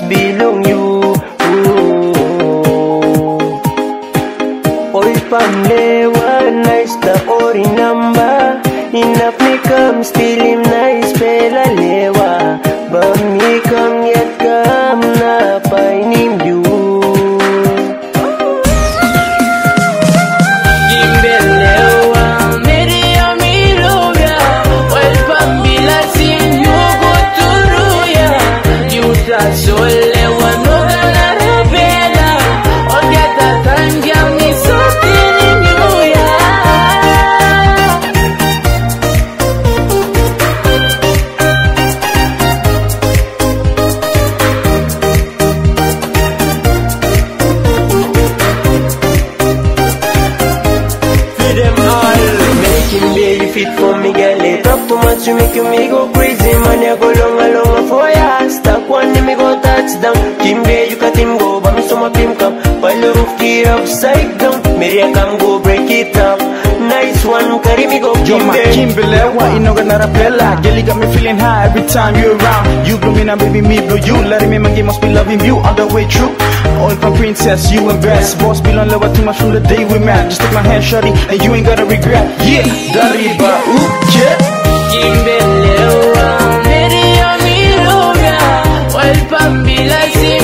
just belong you. Oy pamlewa oh, nice the ori number Enough me come still him nice pela lewa. But me come yet come na pine him you That's all talk too you make you me go crazy. Man you go long along for ya Stack one me go touchdown. Kimbe you cut him go But me so my pimp come Follow roof gear upside down Maria come go break it up. Nice one carry me go You're my Kimbe Kimbelewa, inoga na rapela Girl, you got me feeling high every time you're around. You blooming and baby, me blow you. Letting me man, game must be loving you all the way through. All from princess, you and best. Boss, be on level too much from the day we met. Just take my hand, shorty, and you ain't gonna regret. Yeah, Dariba, ooh, walpambila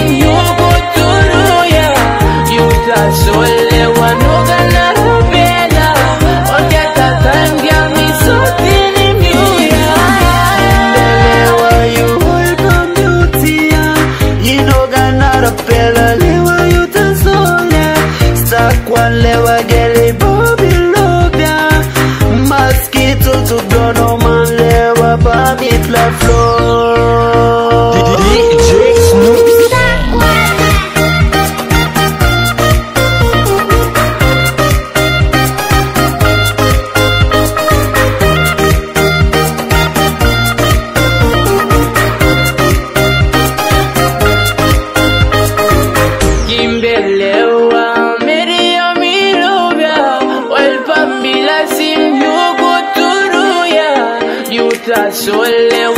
estás sola